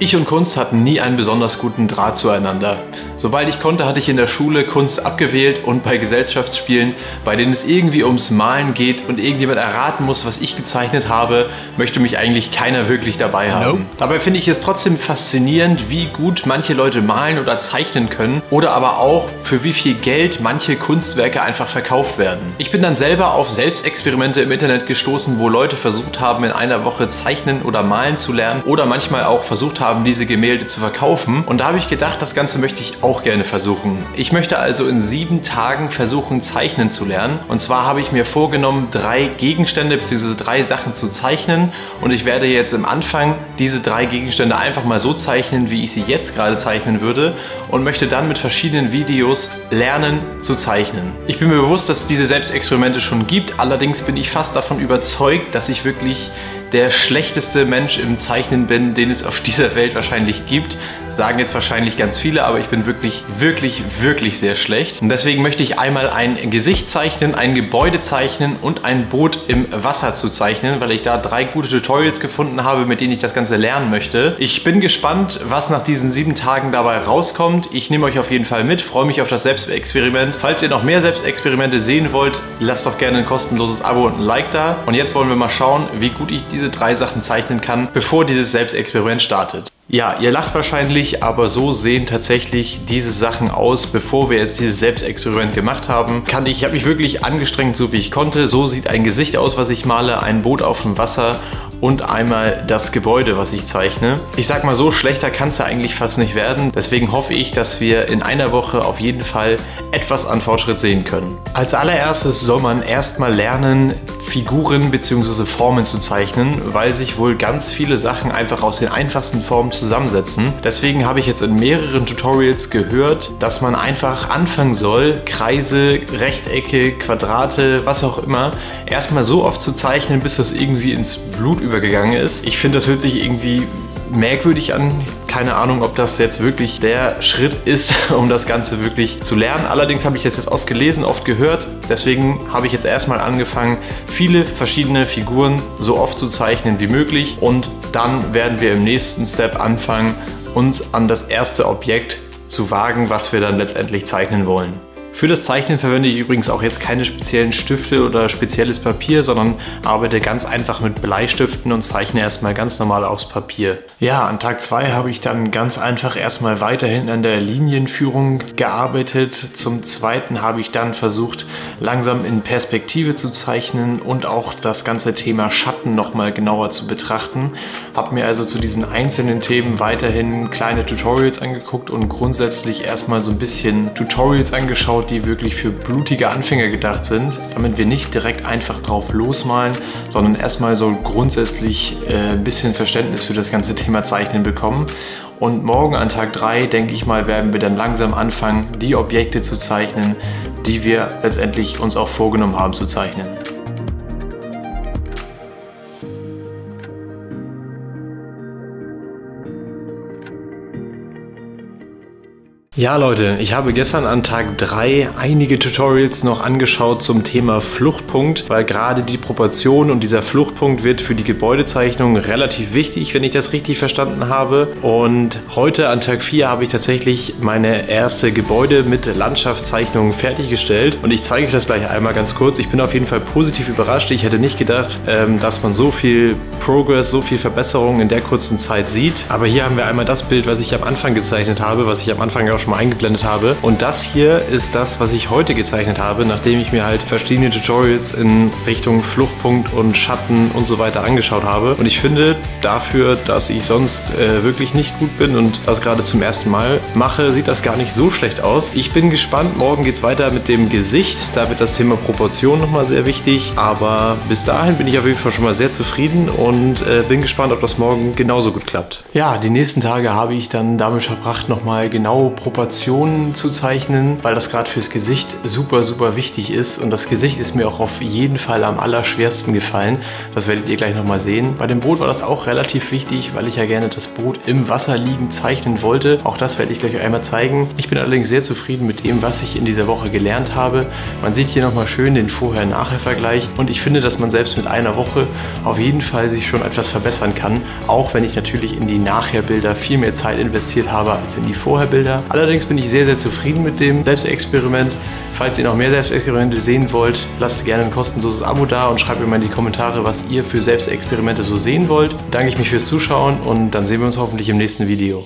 Ich und Kunst hatten nie einen besonders guten Draht zueinander. Sobald ich konnte, hatte ich in der Schule Kunst abgewählt und bei Gesellschaftsspielen, bei denen es irgendwie ums Malen geht und irgendjemand erraten muss, was ich gezeichnet habe, möchte mich eigentlich keiner wirklich dabei haben. Nope. Dabei finde ich es trotzdem faszinierend, wie gut manche Leute malen oder zeichnen können oder aber auch für wie viel Geld manche Kunstwerke einfach verkauft werden. Ich bin dann selber auf Selbstexperimente im Internet gestoßen, wo Leute versucht haben, in einer Woche zeichnen oder malen zu lernen oder manchmal auch versucht haben, haben, diese Gemälde zu verkaufen. Und da habe ich gedacht, das Ganze möchte ich auch gerne versuchen. Ich möchte also in sieben Tagen versuchen, zeichnen zu lernen. Und zwar habe ich mir vorgenommen, drei Gegenstände bzw. drei Sachen zu zeichnen. Und ich werde jetzt im Anfang diese drei Gegenstände einfach mal so zeichnen, wie ich sie jetzt gerade zeichnen würde. Und möchte dann mit verschiedenen Videos lernen zu zeichnen. Ich bin mir bewusst, dass es diese Selbstexperimente schon gibt. Allerdings bin ich fast davon überzeugt, dass ich wirklich der schlechteste Mensch im Zeichnen bin, den es auf dieser Welt wahrscheinlich gibt sagen jetzt wahrscheinlich ganz viele, aber ich bin wirklich, wirklich, wirklich sehr schlecht. Und deswegen möchte ich einmal ein Gesicht zeichnen, ein Gebäude zeichnen und ein Boot im Wasser zu zeichnen, weil ich da drei gute Tutorials gefunden habe, mit denen ich das Ganze lernen möchte. Ich bin gespannt, was nach diesen sieben Tagen dabei rauskommt. Ich nehme euch auf jeden Fall mit, freue mich auf das Selbstexperiment. Falls ihr noch mehr Selbstexperimente sehen wollt, lasst doch gerne ein kostenloses Abo und ein Like da. Und jetzt wollen wir mal schauen, wie gut ich diese drei Sachen zeichnen kann, bevor dieses Selbstexperiment startet. Ja, ihr lacht wahrscheinlich, aber so sehen tatsächlich diese Sachen aus, bevor wir jetzt dieses Selbstexperiment gemacht haben. Kann ich, ich habe mich wirklich angestrengt, so wie ich konnte. So sieht ein Gesicht aus, was ich male, ein Boot auf dem Wasser und einmal das Gebäude, was ich zeichne. Ich sag mal so, schlechter kann es ja eigentlich fast nicht werden. Deswegen hoffe ich, dass wir in einer Woche auf jeden Fall etwas an Fortschritt sehen können. Als allererstes soll man erstmal lernen, Figuren bzw. Formen zu zeichnen, weil sich wohl ganz viele Sachen einfach aus den einfachsten Formen zusammensetzen. Deswegen habe ich jetzt in mehreren Tutorials gehört, dass man einfach anfangen soll, Kreise, Rechtecke, Quadrate, was auch immer, erstmal so oft zu zeichnen, bis das irgendwie ins Blut übergegangen ist. Ich finde, das hört sich irgendwie merkwürdig an. Keine Ahnung, ob das jetzt wirklich der Schritt ist, um das Ganze wirklich zu lernen. Allerdings habe ich das jetzt oft gelesen, oft gehört. Deswegen habe ich jetzt erstmal angefangen, viele verschiedene Figuren so oft zu zeichnen wie möglich. Und dann werden wir im nächsten Step anfangen, uns an das erste Objekt zu wagen, was wir dann letztendlich zeichnen wollen. Für das Zeichnen verwende ich übrigens auch jetzt keine speziellen Stifte oder spezielles Papier, sondern arbeite ganz einfach mit Bleistiften und zeichne erstmal ganz normal aufs Papier. Ja, an Tag 2 habe ich dann ganz einfach erstmal weiterhin an der Linienführung gearbeitet. Zum zweiten habe ich dann versucht, langsam in Perspektive zu zeichnen und auch das ganze Thema Schatten nochmal genauer zu betrachten. Habe mir also zu diesen einzelnen Themen weiterhin kleine Tutorials angeguckt und grundsätzlich erstmal so ein bisschen Tutorials angeschaut, die wirklich für blutige Anfänger gedacht sind, damit wir nicht direkt einfach drauf losmalen, sondern erstmal so grundsätzlich äh, ein bisschen Verständnis für das ganze Thema Zeichnen bekommen. Und morgen an Tag 3, denke ich mal, werden wir dann langsam anfangen, die Objekte zu zeichnen, die wir letztendlich uns auch vorgenommen haben zu zeichnen. Ja Leute, ich habe gestern an Tag 3 einige Tutorials noch angeschaut zum Thema Fluchtpunkt, weil gerade die Proportion und dieser Fluchtpunkt wird für die Gebäudezeichnung relativ wichtig, wenn ich das richtig verstanden habe. Und heute an Tag 4 habe ich tatsächlich meine erste Gebäude mit Landschaftszeichnung fertiggestellt und ich zeige euch das gleich einmal ganz kurz. Ich bin auf jeden Fall positiv überrascht. Ich hätte nicht gedacht, ähm, dass man so viel Progress, so viel Verbesserung in der kurzen Zeit sieht. Aber hier haben wir einmal das Bild, was ich am Anfang gezeichnet habe, was ich am Anfang auch schon schon mal eingeblendet habe. Und das hier ist das, was ich heute gezeichnet habe, nachdem ich mir halt verschiedene Tutorials in Richtung Fluchtpunkt und Schatten und so weiter angeschaut habe. Und ich finde, dafür, dass ich sonst äh, wirklich nicht gut bin und das gerade zum ersten Mal mache, sieht das gar nicht so schlecht aus. Ich bin gespannt. Morgen geht es weiter mit dem Gesicht. Da wird das Thema Proportion nochmal sehr wichtig. Aber bis dahin bin ich auf jeden Fall schon mal sehr zufrieden und äh, bin gespannt, ob das morgen genauso gut klappt. Ja, die nächsten Tage habe ich dann damit verbracht, nochmal genau Proportionen Proportionen zu zeichnen, weil das gerade fürs Gesicht super, super wichtig ist. Und das Gesicht ist mir auch auf jeden Fall am allerschwersten gefallen. Das werdet ihr gleich nochmal sehen. Bei dem Boot war das auch relativ wichtig, weil ich ja gerne das Boot im Wasser liegend zeichnen wollte. Auch das werde ich gleich einmal zeigen. Ich bin allerdings sehr zufrieden mit dem, was ich in dieser Woche gelernt habe. Man sieht hier nochmal schön den Vorher-Nachher-Vergleich. Und ich finde, dass man selbst mit einer Woche auf jeden Fall sich schon etwas verbessern kann. Auch wenn ich natürlich in die Nachher-Bilder viel mehr Zeit investiert habe als in die Vorher-Bilder. Allerdings bin ich sehr, sehr zufrieden mit dem Selbstexperiment. Falls ihr noch mehr Selbstexperimente sehen wollt, lasst gerne ein kostenloses Abo da und schreibt mir mal in die Kommentare, was ihr für Selbstexperimente so sehen wollt. Danke ich mich fürs Zuschauen und dann sehen wir uns hoffentlich im nächsten Video.